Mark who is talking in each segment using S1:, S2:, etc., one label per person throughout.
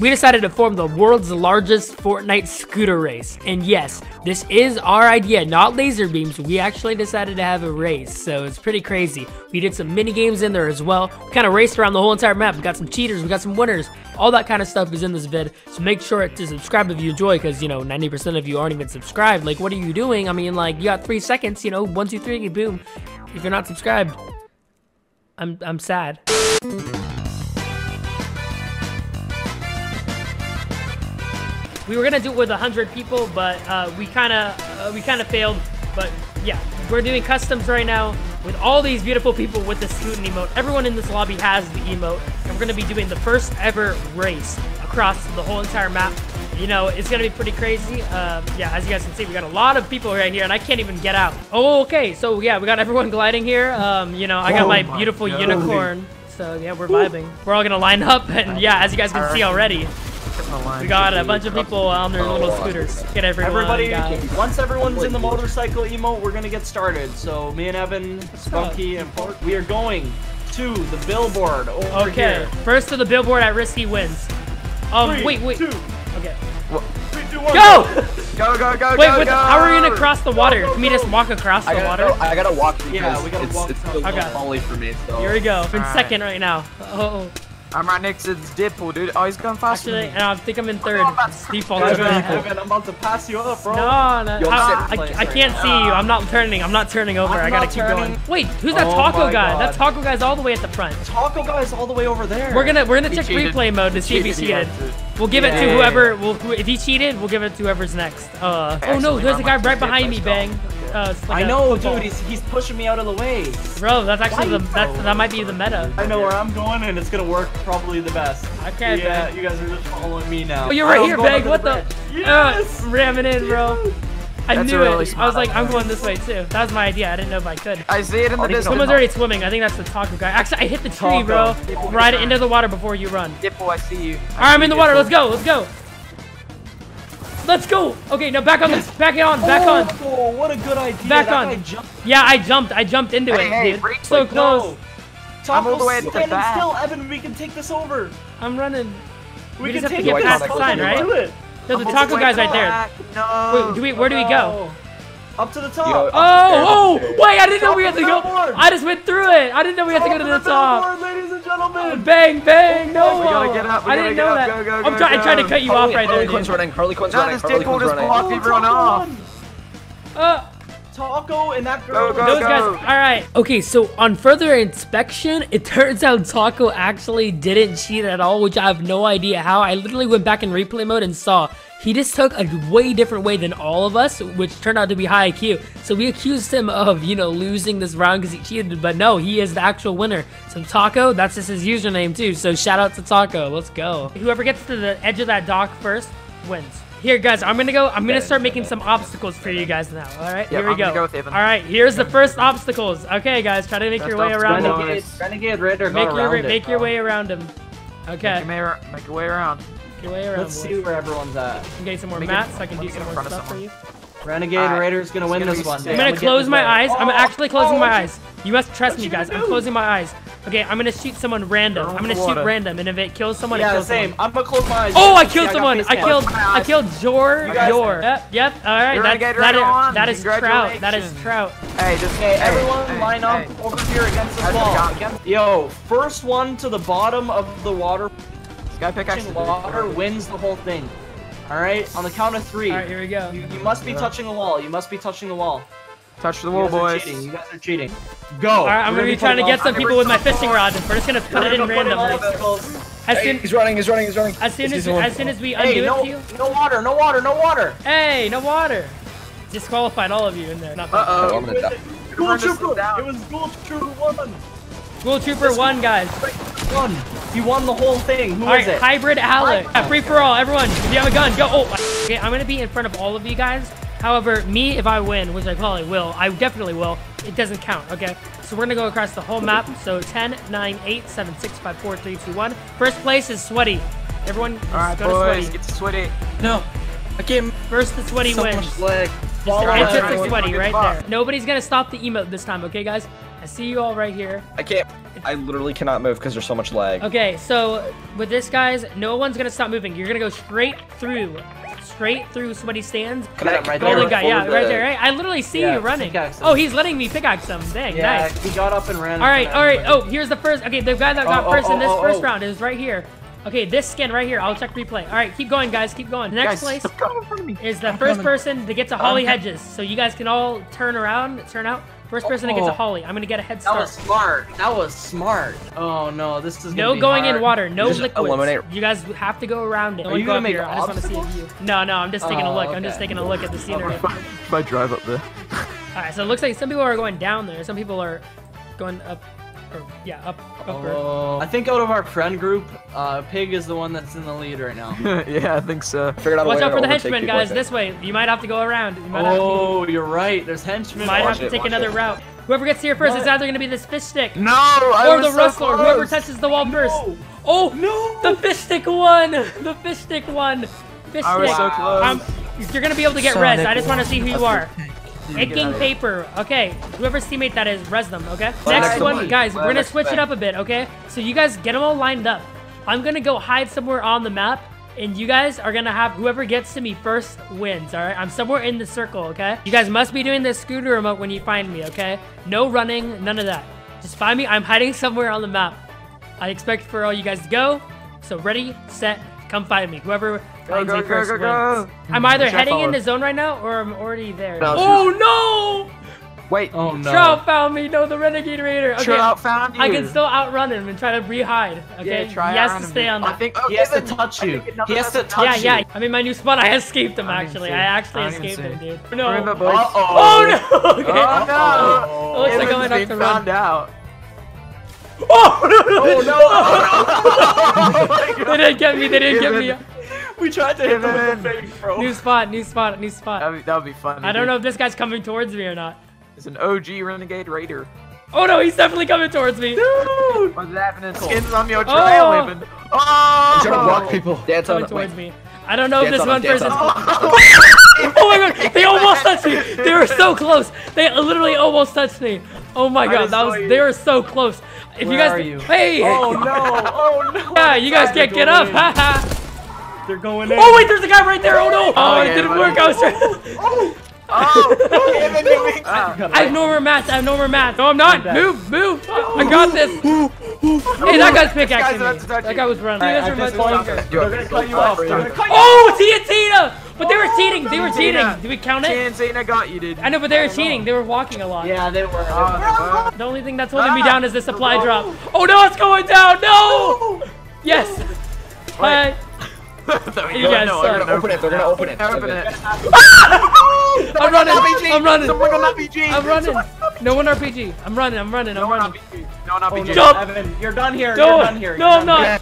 S1: We decided to form the world's largest Fortnite scooter race. And yes, this is our idea, not LazarBeam's. We actually decided to have a race, so it's pretty crazy. We did some mini games in there as well. We kind of raced around the whole entire map. We got some cheaters, we got some winners. All that kind of stuff is in this vid. So make sure to subscribe if you enjoy, because, you know, 90% of you aren't even subscribed. Like, what are you doing? I mean, like, you got three seconds, you know, one, two, three, boom. If you're not subscribed, I'm, I'm sad. We were gonna do it with 100 people, but uh, we kind of uh, we kind of failed. But yeah, we're doing customs right now with all these beautiful people with the student emote. Everyone in this lobby has the emote, and we're gonna be doing the first ever race across the whole entire map. You know, it's gonna be pretty crazy. Uh, yeah, as you guys can see, we got a lot of people right here, and I can't even get out. Oh, okay. So yeah, we got everyone gliding here. Um, you know, I got
S2: Oh
S1: my
S2: my
S1: beautiful
S2: God.
S1: unicorn. So yeah, we're vibing. We're all gonna line up, and yeah, as you guys can see already, we got a bunch of people on their little scooters. Get everyone,
S3: Everybody,
S1: guys.
S3: once everyone's in the motorcycle emote, we're gonna get started. So me and Evan, Spunky, and Pork, we are going to the billboard over
S1: Okay,
S3: here.
S1: first to the billboard at risky wins. Um,
S3: Three,
S1: wait, wait.
S3: two,
S1: Okay.
S3: three, two, one,
S1: Go!
S2: Go, go, go,
S1: Wait,
S2: go,
S1: with,
S2: go!
S1: how are we gonna cross the water? Can we just walk across
S4: I
S1: the
S4: gotta,
S1: water?
S4: go- I gotta walk because
S3: Yeah, we gotta
S4: it's,
S3: walk
S4: it's
S3: across.
S4: still
S1: Okay.
S4: only for me. So.
S1: Here we go. I'm in
S2: Alright.
S1: second right now. Oh,
S2: I'm right next to Dipple, dude. Oh, he's going faster
S1: actually,
S2: than me.
S1: and I think I'm in third.
S2: on,
S1: It's default.
S3: Evan, Evan, I'm about to pass you up, bro.
S1: No, no,
S4: Yo,
S1: I,
S4: I'm
S1: I,
S3: sitting
S1: I
S3: place
S1: can't
S3: right
S1: see you. I'm not turning. I'm not turning over.
S3: I'm
S1: I gotta
S3: not
S1: keep
S3: turning.
S1: going. Wait, who's that
S3: Oh
S1: taco guy?
S3: God.
S1: That taco guy's all the way at the front.
S3: Taco guy's all the way over there.
S1: We're gonna we're gonna
S2: He
S1: check
S2: cheated.
S1: replay mode to see if he
S2: cheated,
S1: cheated. We'll give it to whoever. We'll, if he cheated, we'll give it to whoever's next. Uh, oh no, there's a guy right behind me, bang.
S2: Go.
S1: Uh, like
S3: I
S1: a
S3: know,
S1: football.
S3: dude. He's, he's pushing me out of the way.
S1: Bro, that's actually
S3: Why
S1: the
S3: you
S1: that, that might be the meta.
S3: I know where I'm going, and it's gonna work probably the best.
S1: Okay,
S3: Yeah,
S1: bang.
S3: you guys are just following me now.
S1: Oh, you're right here,
S3: going
S1: bang. What the?
S3: bridge.
S1: Uh,
S3: Yes.
S1: ramming in, bro. I
S2: That's
S1: knew
S2: a really
S1: it. I was
S2: smart
S1: like, I'm going this way too. That was my idea. I didn't know if I could.
S2: I see it in the
S3: he's
S2: distance.
S1: Someone's already swimming. I think that's the taco guy. Actually, I hit the tree, bro.
S3: Taco.
S1: Ride it into the water before you run.
S2: Dipple, I see you.
S1: All right, I'm in the water. Let's go. Let's go. Let's go. Okay, now back on the back on. Back on.
S3: Oh, what a good idea.
S1: Back
S3: that
S1: on.
S3: Jumped.
S1: Yeah, I jumped. I jumped into
S2: Hey,
S1: it,
S2: hey,
S1: dude.
S2: break-
S1: So
S2: like,
S1: close.
S3: No.
S2: I'm all the way at the back.
S3: still, Evan. We can take this over.
S1: I'm running.
S3: We,
S1: We
S3: can
S1: just have to
S3: take
S1: get
S3: it.
S1: past
S4: the sign,
S3: we
S1: right?
S3: can do it.
S1: There's a
S2: I'm
S1: taco
S2: the way
S1: guy's right there.
S2: No.
S1: Wait, do we? Where do we go?
S3: Up to the top.
S4: Yo,
S1: Oh, oh! Wait, I didn't know we had to go.
S3: Billboard.
S1: I just went through it. I didn't know we had to go to the top.
S3: billboard, ladies and gentlemen.
S1: Bang, bang! No,
S2: We gotta get up, we
S1: I
S2: gotta
S1: didn't
S2: get
S1: know
S2: up,
S1: that.
S2: go, go,
S1: I'm
S2: go,
S1: trying. I tried to
S2: go.
S1: cut you
S4: Harley,
S1: off right
S4: Harley
S1: there,
S4: Quinn's
S1: dude.
S4: running. Harley Quinn's
S2: No,
S4: running.
S2: this
S4: Harley
S2: Dipple
S4: Quinn's
S2: just
S4: running.
S2: blocked
S3: Oh,
S2: everyone
S3: Taco
S2: off.
S3: won.
S1: Uh,
S3: Taco and that girl.
S2: Go, go,
S1: those
S2: go.
S1: guys. All right. Okay, so on further inspection, it turns out Taco actually didn't cheat at all, which I have no idea how. I literally went back in replay mode and saw he just took a way different way than all of us, which turned out to be high IQ. So we accused him of, you know, losing this round because he cheated, but no, he is the actual winner. So Taco, that's just his username too. So shout out to Taco. Let's go. Whoever gets to the edge of that dock first wins. Here, guys, I'm gonna go. I'm gonna start making some obstacles for you guys now. All right,
S2: Yep,
S1: here we
S2: I'm
S1: go.
S2: go with
S1: All right, here's the first obstacles. Okay, guys, try to make your way around
S2: obstacle.
S1: them.
S3: Renegade, Renegade Raider
S1: Make
S3: got
S1: your
S3: around it,
S1: make your way around him. Okay,
S2: Make your, way- make your way around.
S1: Make your way around.
S3: Let's see where everyone's at.
S1: I'm getting some more mats. so I can do some more
S2: front of
S1: stuff for you.
S3: Renegade
S2: Alright.
S3: Raider's gonna win
S2: gonna
S3: this one.
S1: I'm gonna
S3: get
S1: close my
S3: guy.
S1: eyes. I'm
S3: Oh,
S1: actually closing
S3: oh,
S1: my eyes. You must trust me,
S3: you
S1: guys. I'm closing my eyes. Okay, I'm gonna shoot someone random. I'm gonna shoot random, and if it kills someone, it
S3: Yeah,
S1: kills
S3: same.
S1: someone.
S3: I'm gonna close my eyes.
S1: Oh, I killed
S3: got
S1: someone.
S3: face
S1: I killed. I killed Jor. Jor. Yep. Yep. All right.
S2: You're
S1: That,
S2: gonna get
S1: that,
S2: right
S1: is,
S2: on.
S1: that is trout. That is trout.
S2: Hey, just hey,
S3: everyone
S2: hey,
S3: line up
S2: hey.
S3: over here against the wall. Against- Yo, first one to the bottom of the water
S2: Sky pickaxe.
S3: water wins the whole thing. All right, on the count of three.
S1: All right, here we go.
S3: You, you must be touching the wall. You must be touching the wall.
S2: Touch the wall,
S3: guys
S2: boys.
S3: cheating. You guys are cheating. Go.
S1: All right, I'm
S3: We're
S1: gonna be
S3: putting
S1: trying to get some people with my fishing rod. We're just gonna put
S3: We're
S1: it in
S3: gonna put
S1: randomly.
S3: obstacles.
S1: As
S4: Hey,
S1: soon
S4: he's running. He's running. He's running.
S1: as soon as
S4: someone.
S1: as soon as we
S3: Hey,
S1: undo it
S3: no,
S1: to you.
S3: no water, no water, no water.
S1: Hey, no water. Disqualified all of you in there. Not
S2: Uh
S4: Oh. I'm gonna die.
S3: Ghoul Trooper. It was Ghoul Trooper one.
S1: Ghoul Trooper one, guys.
S3: One. He won the whole thing. Who
S1: All
S3: is
S1: right,
S3: it?
S1: hybrid Alec. Yeah, free for all, everyone. If you have a gun, go. Oh, okay. I'm gonna be in front of all of you guys. However, me, if I win, which I probably will, I definitely will. It doesn't count. Okay. So we're gonna go across the whole map. So 10, 9, 8, 7, 6, 5, 4, 3, 2, 1. First place is Sweaty. Everyone, just
S2: All right,
S1: go to Sweaty.
S2: get to sweaty.
S4: No, I can't.
S1: First, the Sweaty
S4: So
S1: wins.
S4: much lag.
S1: Just
S3: Follow
S1: enter
S3: us.
S1: the Sweaty right
S2: luck.
S1: there. Nobody's gonna stop the emote this time. Okay, guys. I see you all right here.
S4: I can't.
S1: It's
S5: I literally cannot move because there's so much lag.
S1: Okay, so with this, guys, no one's gonna stop moving. You're gonna go straight through, straight through sweaty stands.
S5: Can I,
S3: Right
S1: Golden
S3: there.
S1: guy, yeah,
S5: forward
S1: right there. Right? I literally see
S3: Yeah,
S1: you running. Oh, he's letting me pickaxe him. Dang,
S3: Yeah,
S1: nice.
S3: he got up and ran.
S1: All right,
S3: in front
S1: all
S3: of
S1: right. Oh, here's the first. Okay, the guy that got
S3: Oh, oh
S1: first
S3: oh,
S1: in this
S3: oh,
S1: first
S3: oh.
S1: round is right here. Okay, this skin right here. I'll check replay. All right, keep going, guys. Keep going. The next
S2: Guys,
S1: place
S2: stop coming in front of me.
S1: is the first person to get to holly hedges. So you guys can all turn around, turn out. First person that gets a holly. I'm gonna get a head start.
S3: That
S1: start.
S3: was smart. That was smart. Oh no, this is
S1: No
S3: be
S1: going in water. No
S5: Just
S1: liquids.
S5: eliminate-
S1: You guys have to go around it.
S3: Are
S1: Don't
S3: you
S1: go
S3: gonna make
S1: here. I just want to see a view. No, no. I'm just taking a
S3: Oh,
S1: look. I'm just taking a look at the scenery.
S2: If I drive up there.
S1: All right. So it looks like some people are going down there. Some people are going up. Or yeah, up, upward.
S3: Oh, I think out of our friend group, uh, Pig is the one that's in the lead right now.
S2: yeah, I think so.
S5: Figured out a
S1: Watch out for the
S5: overtake
S1: henchmen, guys. This way. You might have to go around. You might have to,
S3: Oh, you're right. There's henchmen.
S1: might have to
S5: it,
S1: take another
S5: it.
S1: route. Whoever gets here first is either going to be this fish stick
S2: No, I
S1: or the
S2: so
S1: rustler.
S2: close.
S1: Whoever touches the wall first. Oh
S3: No!
S1: The fish stick won. The fish stick won. Fish
S2: I was so close.
S1: Um, you're gonna be able to get res. I just want to see who you are.
S2: Didn't get out
S1: Inking
S2: of it.
S1: paper. Okay, whoever's teammate that is, res them. Okay.
S5: Well,
S1: Next
S5: next
S1: one, guys. We're gonna switch it up a bit. Okay. So you guys get them all lined up. I'm gonna go hide somewhere on the map, and you guys are gonna have whoever gets to me first wins. All right. I'm somewhere in the circle. Okay. You guys must be doing the scooter remote when you find me. Okay. No running. None of that. Just find me. I'm hiding somewhere on the map. I expect for all you guys to go. So ready, set, come find me. Whoever finds
S2: go,
S1: me
S2: go,
S1: first
S2: go,
S1: wins. I'm either
S2: Should
S1: heading
S2: follow?
S1: into zone right now or I'm already there.
S2: No,
S1: oh no!
S2: Wait,
S3: Oh no.
S1: Trout found me. No, the renegade raider. Okay,
S2: Trout found you.
S1: I can still outrun him and try to re-hide. Okay,
S2: Yeah, try
S1: he has to stay
S2: dude.
S1: on
S2: I
S1: that.
S2: think oh,
S3: He has to touch you. He has to touch
S1: yeah,
S3: you.
S1: yeah. I'm in my new spot. I escaped him actually.
S2: see.
S1: I actually
S2: I
S1: escaped him, dude. No.
S2: Remember, oh, boys?
S1: Oh no! Okay.
S2: Oh no!
S1: It looks like I'm
S2: Evan's
S1: gonna have to run.
S2: found out.
S1: Oh no! they didn't get me. They didn't get me.
S3: We tried to hit him with the fake, bro.
S1: New spot. New spot. New spot.
S2: That would, that would be fun.
S1: I don't know if this guy's coming towards me or not.
S2: It's an OG Renegade Raider.
S1: Oh no, he's definitely coming towards me. Dude!
S2: What's happening? Skins on your oh. trail,
S1: Oh.
S2: Evan. Oh!
S5: Trying to block oh. people. Dance on
S1: Coming
S5: it.
S1: towards
S5: Wait.
S1: me. I don't know if this
S5: on
S1: one
S5: him, dance
S1: person's.
S5: on
S1: oh my god, they almost touched me. They were so close. They literally almost touched me. Oh my god, that was.
S3: you.
S1: They were so close. If you guys,
S3: are you?
S1: hey,
S3: Oh no! Oh no!
S1: yeah, you guys can't get up.
S3: in.
S1: Haha.
S3: They're going oh, in.
S1: oh wait, there's a guy right there. Oh no! Oh, oh it
S2: yeah,
S1: didn't
S2: buddy.
S1: work. I was trying.
S2: Oh! Evan, you make-
S1: I have no more mats. I have no more mats. No, I'm not.
S3: back.
S1: Move, move. I got this. Hey, that guy's pickaxing
S2: about
S1: me.
S2: to touch
S1: That
S2: you.
S1: guy was running.
S3: Alright,
S1: You guys
S3: I
S1: are much longer.
S3: They're gonna cut you oh, off. They're gonna cut you off.
S1: Oh, Tiatina! But they were cheating. They were cheating. Do we count it?
S2: Chance I got you, dude.
S1: I know, but they were cheating. They were walking a lot.
S3: Yeah, they were.
S2: Oh,
S1: The only thing that's holding me
S2: Ah,
S1: down is the supply drop. Oh no, it's going down! No! Yes! Hi.
S2: Wait.
S1: You guys
S5: They're gonna open it. They're gonna open it.
S2: Open it.
S1: I'm running. I'm running.
S2: Someone got RPG.
S1: I'm running. No one RPG. I'm running. I'm running. I'm
S2: No one. RPG. No one RPG.
S1: Jump.
S3: Evan, you're done here. You're done here.
S1: no, I'm not.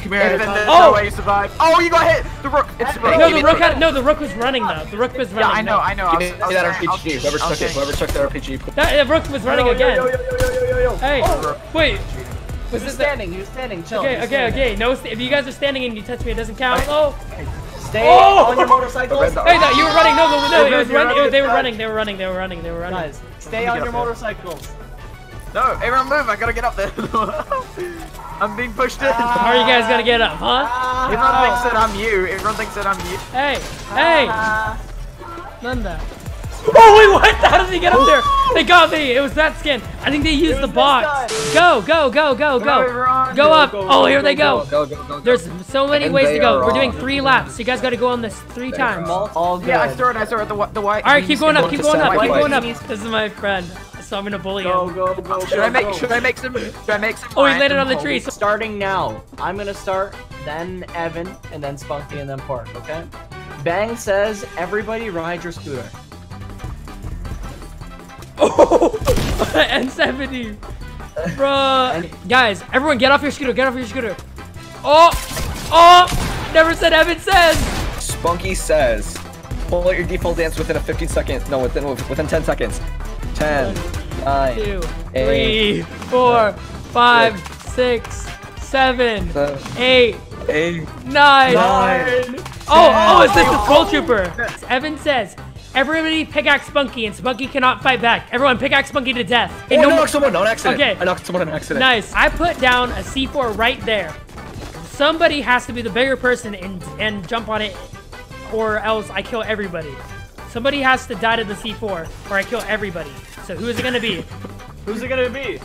S3: Here.
S2: Evan, come here. Evan, there's
S1: Oh.
S2: no way you survive. Oh, you got hit. The rook. It's the rook.
S1: No, the rook had. No, the rook was running though. The rook was running. Yeah.
S2: I know. I know.
S5: Give me
S2: I was- I was
S5: that RPG. Whoever
S2: I'll
S5: took it. Whoever took the RPG.
S1: That, the rook was running
S3: Yo, yo,
S1: again.
S3: Yo, yo, yo, yo, yo, yo, yo.
S1: Hey,
S3: oh.
S1: wait. Was
S3: he was standing. He was standing. Chill.
S1: Okay, okay,
S3: standing.
S1: okay. No, if you guys are standing and you touch me, it doesn't count. Oh,
S3: Stay
S1: Oh!
S3: on your motorcycles.
S1: Hey, no, you were running. No, no, no, it was run, it they were
S2: running.
S1: running. They were running. They were running. They were running.
S3: Guys, stay on your
S2: up there.
S3: motorcycles.
S2: No, everyone move. I gotta get up there. I'm being pushed in.
S1: How are you guys gonna get up, huh? Ah.
S2: Everyone thinks that I'm you. Everyone thinks that I'm you.
S1: Hey, hey, none of that. Oh wait, what? How did he get up there? They got me. It was that skin. I think they used the box. Go, go, go, go,
S2: Go,
S1: go. up. Oh, here they go.
S5: Go, go, go, go.
S1: There's so many ways to go. We're doing three laps, so you guys got to go on this three times. All
S3: All good.
S2: Yeah, I saw it. I saw it. The, whi- the white.
S1: right, keep going up. Keep going up. Keep going up. This is my friend, so I'm gonna bully
S3: Go,
S1: him.
S3: go, go,
S2: Should I make?
S3: go.
S2: Should I make some? Should I make some?
S1: Oh, he landed
S2: random
S1: on the
S2: polls?
S1: tree. So
S3: Starting now. I'm gonna start, then Evan, and then Spunky, and then Park. Okay. Bang says, "Everybody ride your scooter."
S1: Oh N70. Bruh. Guys, everyone get off your scooter. Get off your scooter. Oh, oh, never said Evan says.
S5: Spunky says, pull out your default dance within a 15 second. No, within within 10 seconds. 10, 9,
S1: Two, three, four, five, six, seven,
S5: seven,
S1: eight,
S5: 8,
S1: nine.
S5: Nine.
S1: Oh, oh, is this the troll trooper? Evan says, Everybody pickaxe Spunky, and Spunky cannot fight back. Everyone pickaxe Spunky to death. And
S5: Oh,
S1: no
S5: I knocked someone on accident.
S1: Okay.
S5: I knocked someone on accident.
S1: Nice. I put down a C4 right there. Somebody has to be the bigger person and and jump on it, or else I kill everybody. Somebody has to die to the C4, or I kill everybody. So who is it gonna be?
S3: Who's it gonna be?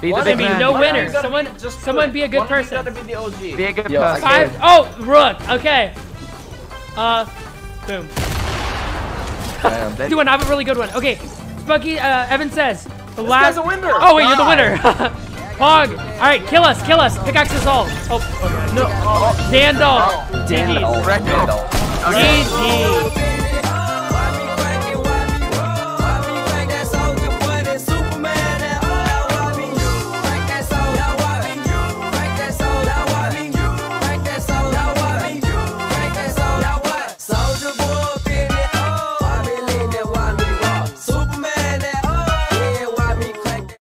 S2: Be the
S3: One
S2: big
S3: of you-
S2: man.
S1: no
S3: one
S1: winner. Someone-
S3: be, just
S1: someone be a good
S3: One
S1: person.
S3: gotta be the OG.
S2: Be a good
S5: Yo,
S2: person.
S1: Five. Oh, Rook. Okay. Uh, boom.
S5: Damn.
S2: That-
S1: I have a really good one. Okay. Spunky. Uh, Evan says the
S3: This
S1: last.
S3: guy's a winner.
S1: Oh wait, you're the winner. Pog. All right, kill us. Kill us. Pickaxe us all. Oh, okay.
S3: No. Oh,
S1: Dandol.
S5: Dan
S1: GG.
S5: Dan
S2: it.
S1: GG.